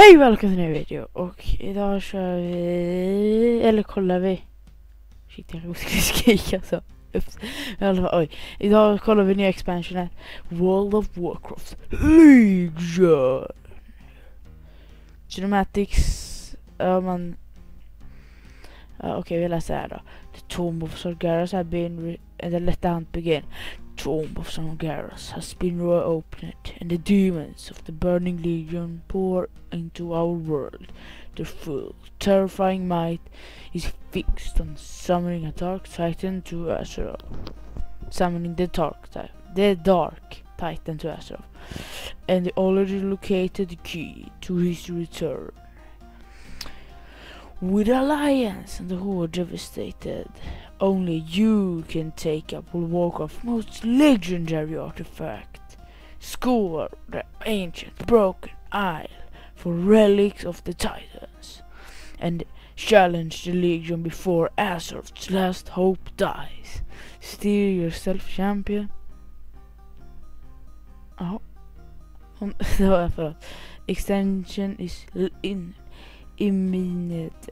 Hej och välkommen till en ny video. Och idag kör vi, eller kollar vi. Shit jag skulle skrika så. Ups. I alla fall, oj. Idag kollar vi nya expansionen. World of Warcraft Legion. Cinematics Ja man ja, Okej vi läser här då. The Tomb of Sargeras have been and the let the hunt begin. Tomb of Sargeras has been reopened, and the demons of the burning legion pour into our world. Their full, terrifying might is fixed on summoning a dark titan to Azeroth. Summoning the dark titan, the dark titan to Azeroth, and they already located the key to his return. With Alliance and the Horde devastated, only you can take up of most legendary artifact. Score the ancient broken isle for relics of the Titans, and challenge the Legion before Azeroth's last hope dies. Steer yourself champion. Oh. Hon- Det. Extension is in imminent.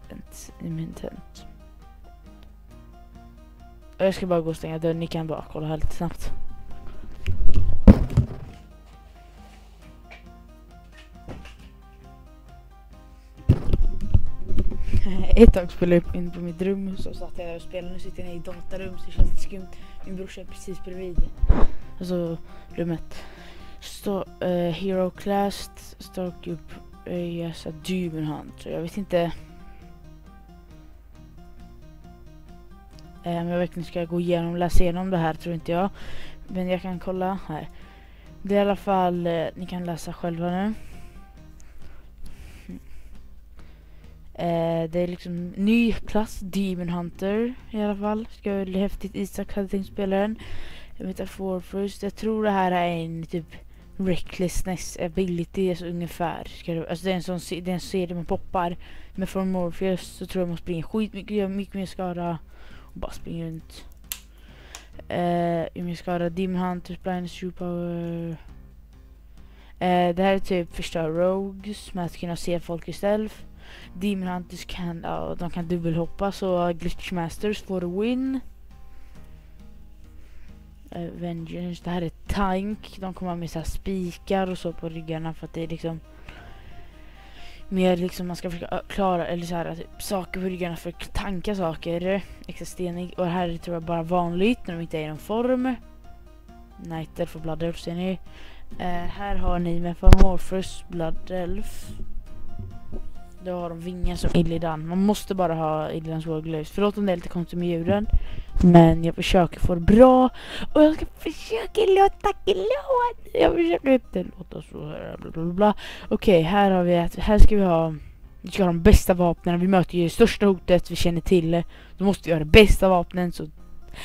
Imminent. Jag ska bara gå och stänga dörren, ni kan bara kolla här lite snabbt. Ett tag spelade jag in på mitt rum så satt jag och spelade. Nu sitter jag i datarum så det känns lite skumt. Min brorsa är precis bredvid. Alltså rummet. Stå, uh, eh, Hero Class, Starcube yes, a Demon Hunt. Jag vet inte. Om Om jag verkligen ska gå igenom läsa igenom det här tror inte jag. Men jag kan kolla här. Det är i alla fall, eh, ni kan läsa själva nu. Hm. Eh, det är liksom ny klass, Demon Hunter i alla fall. Ska bli häftigt. Isak hade tänkt spela den. Metafor först. Jag tror det här är en typ recklessness ability, alltså ungefär. Alltså det är en sån det är en serie med poppar. Men från Morpheus så tror jag man springer skitmycket, gör mycket mer skada. Och bara springer runt. Eh, uh, mer skada. Demon Hunters, Blindness, True Power. Eh, det här är typ förstör Rogues med att kunna se folk istället. Demon Hunters kan, ja, de kan dubbelhoppa så Glitchmasters får win. Avengers. Det här är tank. De kommer ha med så här spikar och så på ryggarna för att det är liksom mer liksom man ska försöka klara eller så här typ, saker på ryggarna för att tanka saker. Extra stenig och det här är tror jag bara vanligt när de inte är i någon form. Night Elf och Blood Elf ser ni. Eh, här har ni Metamorphos Blood Elf. Då har de vingar som Illidan. Man måste bara ha Illidans Warglaves. Förlåt om det är lite konstigt med djuren. Men jag försöker få det bra. Och jag ska försöka låta glad. Jag försöker inte låta så här bla bla bla. Okej, här har vi att här ska vi ha vi ska ha de bästa vapnen. Vi möter ju det största hotet vi känner till. Då måste vi ha det bästa vapnen. Så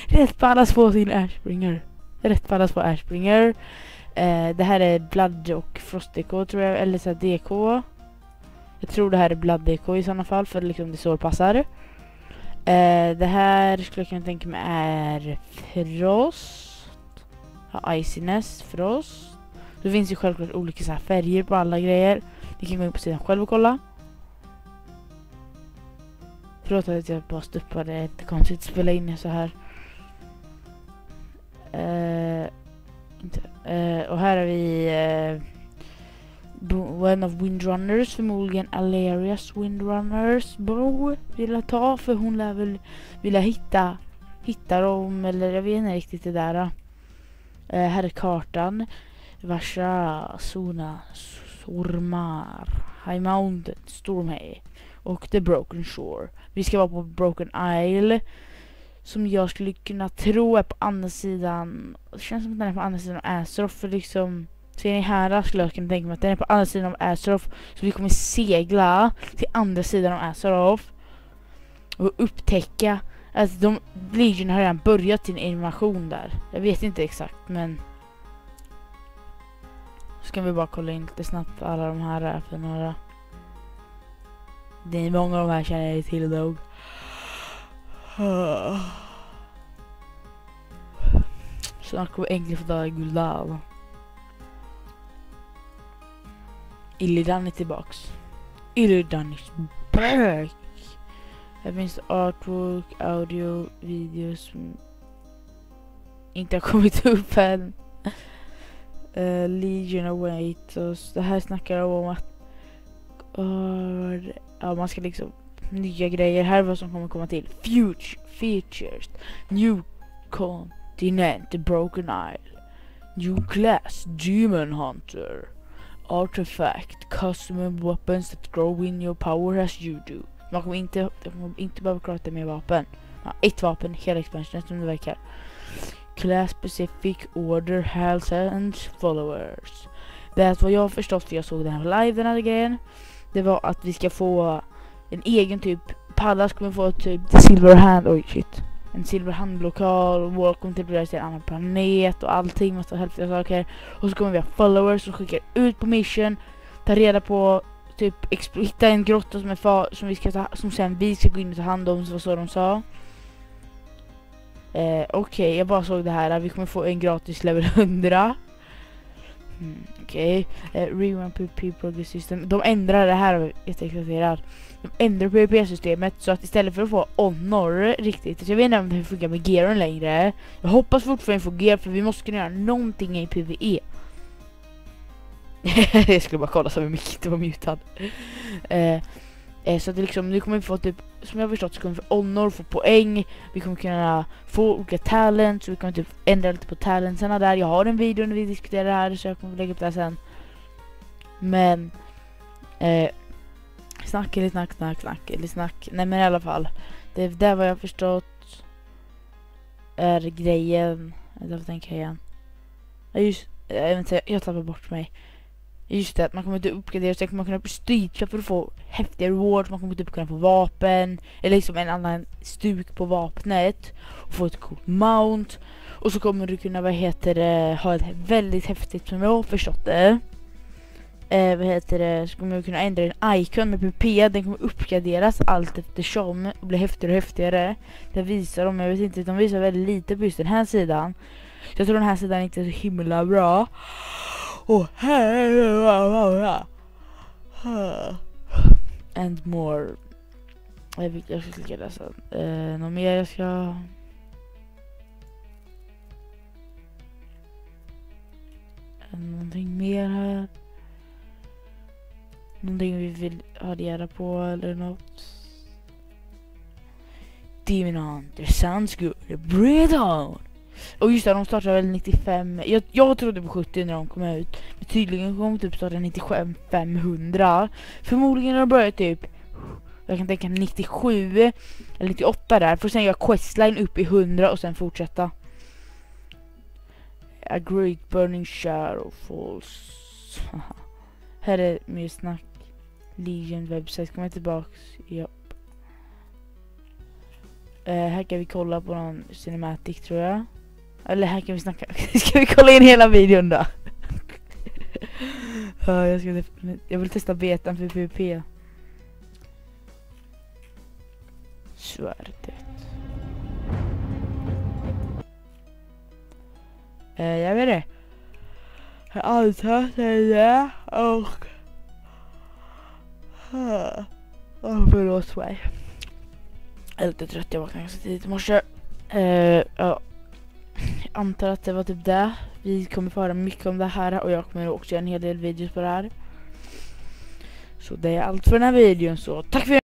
rätt på allas få till Ashbringer. Rätt på allas få Ashbringer. Eh, det här är Blood och Frost DK tror jag. Eller så här DK. Jag tror det här är Blood DK i sådana fall. För liksom det så det passar. Eh, det här skulle jag kunna tänka mig är Frost. Ja, Iciness, Frost. Det finns ju självklart olika så här färger på alla grejer. Ni kan gå in på sidan själv och kolla. Förlåt att jag bara stuppade, det är inte konstigt att spela in så här. Eh, inte, eh, och här har vi eh, eh, av Windrunners, förmodligen Alerias Windrunners bro vill jag ta för hon lär väl vilja hitta, hitta dem eller jag vet inte riktigt det där. Eh, här är kartan. Varsha, Sona, Sormar, High Mountain, Stormhay och The Broken Shore. Vi ska vara på Broken Isle som jag skulle kunna tro är på andra sidan. Det känns som att den är på andra sidan av Azeroth för liksom Ser ni här skulle jag kunna tänka mig att den är på andra sidan av Azeroth så vi kommer segla till andra sidan av Azeroth och upptäcka att de Legion har redan börjat sin invasion där. Jag vet inte exakt men Ska vi bara kolla in lite snabbt vad alla de här är för några. Det är många av de här känner jag till nog. Snart kommer äntligen få döda Gul'dan. Illidan är tillbaks. Illidan is back! Här finns artwork, audio, videos som inte har kommit upp än. Uh, Legion Awaitos. det här snackar om att uh, ja, man ska liksom nya grejer. Här är vad som kommer komma till. Future features. New continent, the broken isle. New class, demon hunter. Artifact, custom weapons that grow in your power as you do. Man kommer inte, man inte behöva prata mer vapen. Ja, ett vapen, hela expansionen som det verkar. Class specific order, health and followers. Det är vad jag har förstått för jag såg den här live den här grejen. Det var att vi ska få en egen typ, Pallas kommer få typ silver hand oj shit. En silverhandlokal och Welcome till Paradise, en annan planet och allting, massa häftiga saker. Och så kommer vi ha followers som skickar ut på mission, tar reda på typ hitta en grotta som är far, som vi ska ta, som sen vi ska gå in och ta hand om, så var så de sa. Eh, Okej, okay, jag bara såg det här. Vi kommer få en gratis level 100. Mm, Okej. Okay. Uh, Rerun PvP Progress System. De ändrar det här, jätteexalterad. De ändrar PvP-systemet så att istället för att få honor riktigt. Jag vet inte om det funkar med gearen längre. Jag hoppas fortfarande få gear för vi måste kunna göra någonting i PvE. jag skulle bara kolla så mycket det inte var mutad. Uh, eh, eh, så att det liksom, nu kommer vi få typ, som jag har förstått så kommer vi få honor, få poäng, vi kommer kunna få olika talents, vi kommer typ ändra lite på talentsarna där. Jag har en video när vi diskuterar det här så jag kommer lägga upp det här sen. Men, eh, snack eller snack, snack, snack eller snack. Nej men i alla fall, det är där vad jag har förstått är grejen. Jag tänker igen. Jag, just, jag, inte, jag tappar bort mig. Just det, att man kommer inte uppgradera sig, man kommer kunna prestiga för att få häftiga rewards, man kommer typ kunna få vapen, eller liksom en annan stuk på vapnet, och få ett coolt mount. Och så kommer du kunna, vad heter det, ha ett väldigt häftigt, som jag har förstått det. Eh, vad heter det, så kommer du kunna ändra din icon med PP, den kommer uppgraderas allt eftersom och bli häftigare och häftigare. Det visar de, jag vet inte, de visar väldigt lite på just den här sidan. Så jag tror den här sidan är inte är så himla bra. Och här... And more. Jag, jag ska klicka läsa. Eh, något mer jag ska... Någonting mer här. Någonting vi vill ha reda på eller något. Demon Hunter sounds good. Breathe on! Och just det, de startade väl 95. Jag, jag trodde på 70 när de kom ut. Men tydligen kom de typ starta 95 500. Förmodligen har de börjat typ jag kan tänka 97 eller 98 där. För sen göra questline upp i 100 och sen fortsätta. A great burning shadow falls. Här är mer snack. Legion website. Kommer tillbaks. Japp. Uh, här kan vi kolla på någon cinematic tror jag. Eller här kan vi snacka. ska vi kolla in hela videon då? ja, jag, ska, jag vill testa betan för PvP. Svärdet. Eh, jag vet det. Jag antar det och... Oh, förlåt mig. Jag är lite trött, jag vaknade ganska tidigt i morse. Uh, ja antar att det var typ det. Vi kommer få höra mycket om det här och jag kommer också göra en hel del videos på det här. Så det är allt för den här videon så tack för